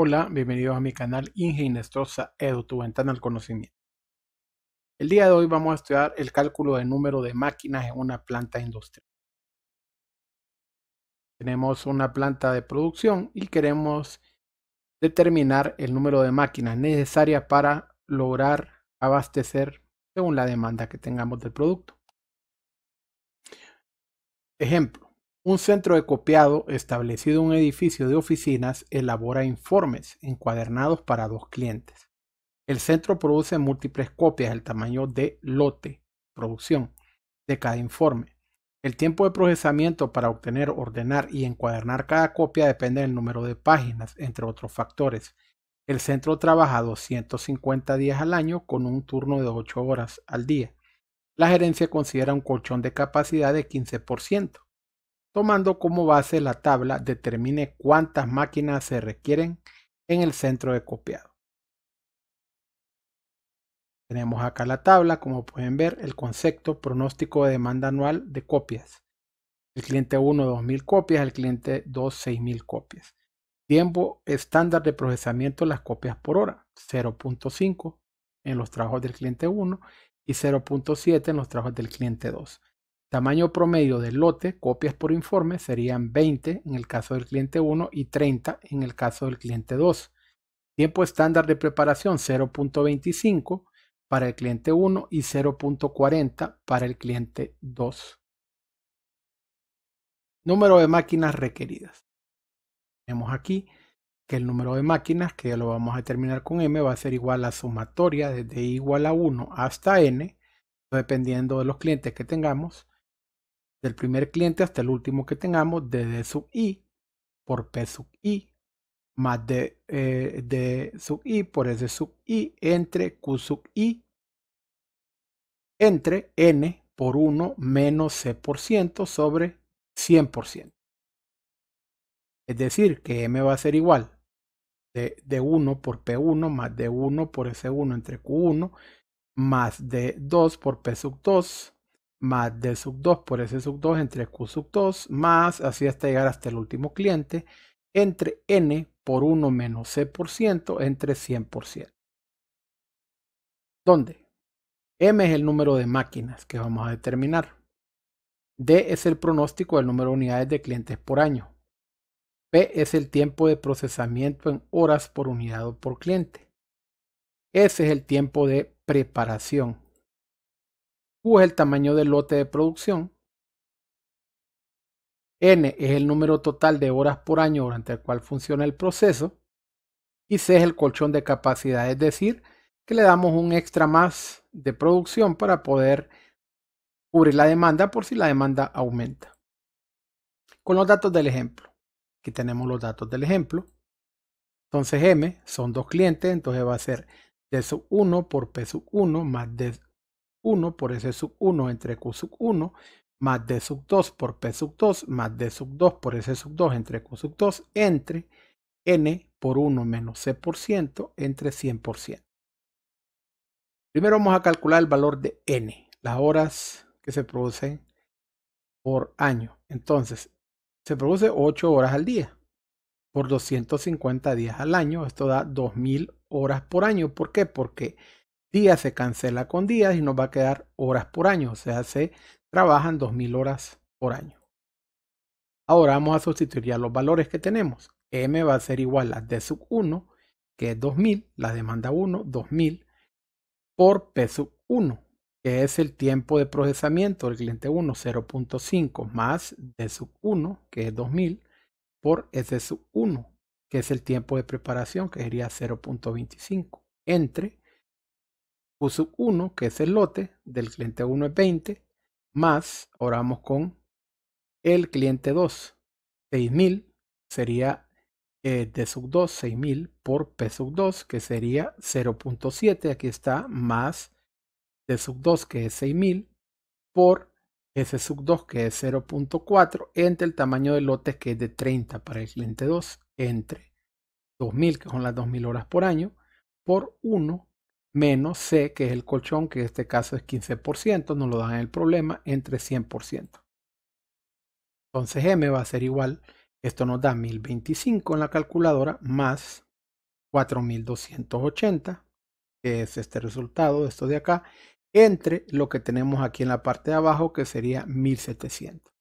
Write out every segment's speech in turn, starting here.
Hola, bienvenidos a mi canal Ingeniestosa Edu, tu ventana al conocimiento. El día de hoy vamos a estudiar el cálculo del número de máquinas en una planta industrial. Tenemos una planta de producción y queremos determinar el número de máquinas necesarias para lograr abastecer según la demanda que tengamos del producto. Ejemplo, un centro de copiado establecido en un edificio de oficinas elabora informes encuadernados para dos clientes. El centro produce múltiples copias del tamaño de lote, producción, de cada informe. El tiempo de procesamiento para obtener, ordenar y encuadernar cada copia depende del número de páginas, entre otros factores. El centro trabaja 250 días al año con un turno de 8 horas al día. La gerencia considera un colchón de capacidad de 15% tomando como base la tabla determine cuántas máquinas se requieren en el centro de copiado. Tenemos acá la tabla, como pueden ver, el concepto pronóstico de demanda anual de copias. El cliente 1, 2000 copias, el cliente 2, 6000 copias. Tiempo estándar de procesamiento las copias por hora, 0.5 en los trabajos del cliente 1 y 0.7 en los trabajos del cliente 2. Tamaño promedio del lote, copias por informe, serían 20 en el caso del cliente 1 y 30 en el caso del cliente 2. Tiempo estándar de preparación 0.25 para el cliente 1 y 0.40 para el cliente 2. Número de máquinas requeridas. Tenemos aquí que el número de máquinas, que ya lo vamos a determinar con m, va a ser igual a sumatoria desde igual a 1 hasta n, dependiendo de los clientes que tengamos, del primer cliente hasta el último que tengamos de D sub i por P sub i más de, eh, D sub i por S sub i entre Q sub i entre n por 1 menos c por ciento sobre 100%. Es decir, que m va a ser igual de, de 1 por P1 más de 1 por S1 entre Q1 más de 2 por P sub 2 más D sub 2 por S sub 2 entre Q sub 2 más así hasta llegar hasta el último cliente entre N por 1 menos C por ciento entre 100%. ¿Dónde? M es el número de máquinas que vamos a determinar. D es el pronóstico del número de unidades de clientes por año. P es el tiempo de procesamiento en horas por unidad o por cliente. S es el tiempo de preparación Q es el tamaño del lote de producción. N es el número total de horas por año durante el cual funciona el proceso. Y C es el colchón de capacidad, es decir, que le damos un extra más de producción para poder cubrir la demanda por si la demanda aumenta. Con los datos del ejemplo. Aquí tenemos los datos del ejemplo. Entonces M son dos clientes, entonces va a ser D sub 1 por P sub 1 más D 1 por S sub 1 entre Q sub 1 más D sub 2 por P sub 2 más D sub 2 por S sub 2 entre Q sub 2 entre N por 1 menos C por ciento entre 100%. Primero vamos a calcular el valor de N, las horas que se producen por año. Entonces, se produce 8 horas al día por 250 días al año. Esto da 2000 horas por año. ¿Por qué? Porque día se cancela con días y nos va a quedar horas por año, o sea, se trabajan 2000 horas por año. Ahora vamos a sustituir ya los valores que tenemos. M va a ser igual a D sub 1, que es 2000, la demanda 1, 2000, por P sub 1, que es el tiempo de procesamiento del cliente 1, 0.5, más D sub 1, que es 2000, por S sub 1, que es el tiempo de preparación, que sería 0.25, entre Q sub 1, que es el lote del cliente 1 es 20, más, ahora vamos con el cliente 2, 6000 sería eh, D sub 2, 6000 por P sub 2, que sería 0.7, aquí está, más D sub 2, que es 6000, por S sub 2, que es 0.4, entre el tamaño del lote, que es de 30 para el cliente 2, entre 2000, que son las 2000 horas por año, por 1 menos C, que es el colchón, que en este caso es 15%, nos lo dan en el problema, entre 100%. Entonces M va a ser igual, esto nos da 1025 en la calculadora, más 4280, que es este resultado, esto de acá, entre lo que tenemos aquí en la parte de abajo, que sería 1700.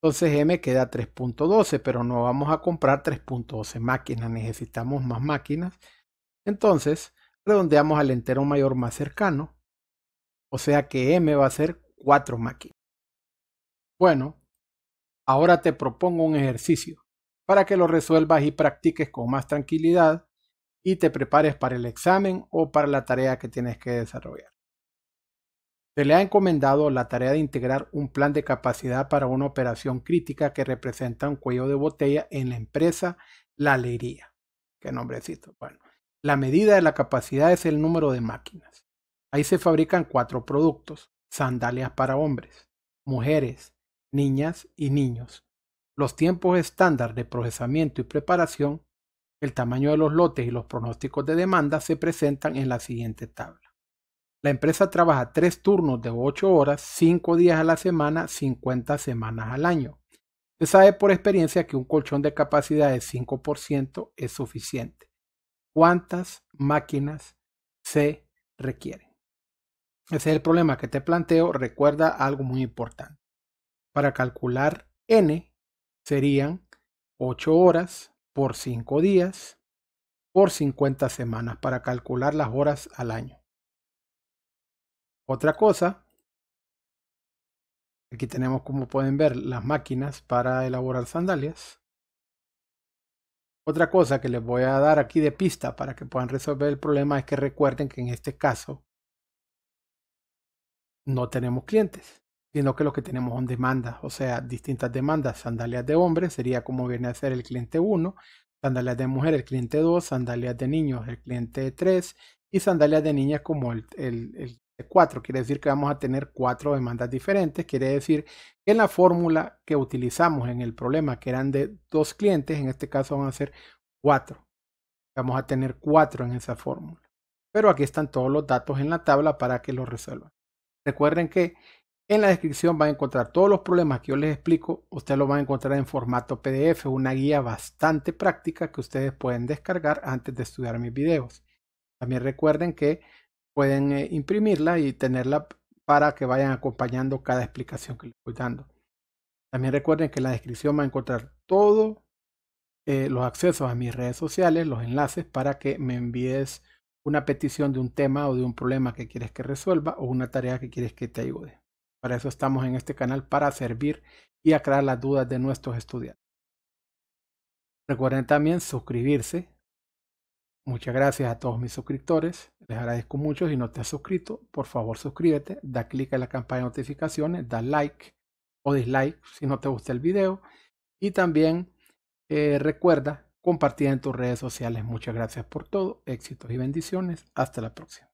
Entonces M queda 3.12, pero no vamos a comprar 3.12 máquinas, necesitamos más máquinas. Entonces, redondeamos al entero mayor más cercano, o sea que M va a ser 4 máquinas. Bueno, ahora te propongo un ejercicio para que lo resuelvas y practiques con más tranquilidad y te prepares para el examen o para la tarea que tienes que desarrollar. Se le ha encomendado la tarea de integrar un plan de capacidad para una operación crítica que representa un cuello de botella en la empresa La Alegría. Qué nombrecito. Bueno, la medida de la capacidad es el número de máquinas. Ahí se fabrican cuatro productos, sandalias para hombres, mujeres, niñas y niños. Los tiempos estándar de procesamiento y preparación, el tamaño de los lotes y los pronósticos de demanda se presentan en la siguiente tabla. La empresa trabaja tres turnos de 8 horas, 5 días a la semana, 50 semanas al año. Se sabe por experiencia que un colchón de capacidad de 5% es suficiente. ¿Cuántas máquinas se requieren? Ese es el problema que te planteo. Recuerda algo muy importante. Para calcular n serían 8 horas por 5 días por 50 semanas para calcular las horas al año. Otra cosa, aquí tenemos como pueden ver las máquinas para elaborar sandalias. Otra cosa que les voy a dar aquí de pista para que puedan resolver el problema es que recuerden que en este caso no tenemos clientes, sino que lo que tenemos son demandas, o sea, distintas demandas. Sandalias de hombres sería como viene a ser el cliente 1, sandalias de mujer el cliente 2, sandalias de niños el cliente 3 y sandalias de niñas como el, el, 4. Quiere decir que vamos a tener cuatro demandas diferentes. Quiere decir que en la fórmula que utilizamos en el problema, que eran de dos clientes, en este caso van a ser cuatro. Vamos a tener cuatro en esa fórmula. Pero aquí están todos los datos en la tabla para que lo resuelvan. Recuerden que en la descripción van a encontrar todos los problemas que yo les explico. Ustedes lo van a encontrar en formato PDF, una guía bastante práctica que ustedes pueden descargar antes de estudiar mis videos. También recuerden que pueden eh, imprimirla y tenerla para que vayan acompañando cada explicación que les voy dando. También recuerden que en la descripción van a encontrar todos eh, los accesos a mis redes sociales, los enlaces para que me envíes una petición de un tema o de un problema que quieres que resuelva o una tarea que quieres que te ayude. Para eso estamos en este canal para servir y aclarar las dudas de nuestros estudiantes. Recuerden también suscribirse Muchas gracias a todos mis suscriptores. Les agradezco mucho. Si no te has suscrito, por favor suscríbete, da clic en la campana de notificaciones, da like o dislike si no te gusta el video. Y también eh, recuerda compartir en tus redes sociales. Muchas gracias por todo. Éxitos y bendiciones. Hasta la próxima.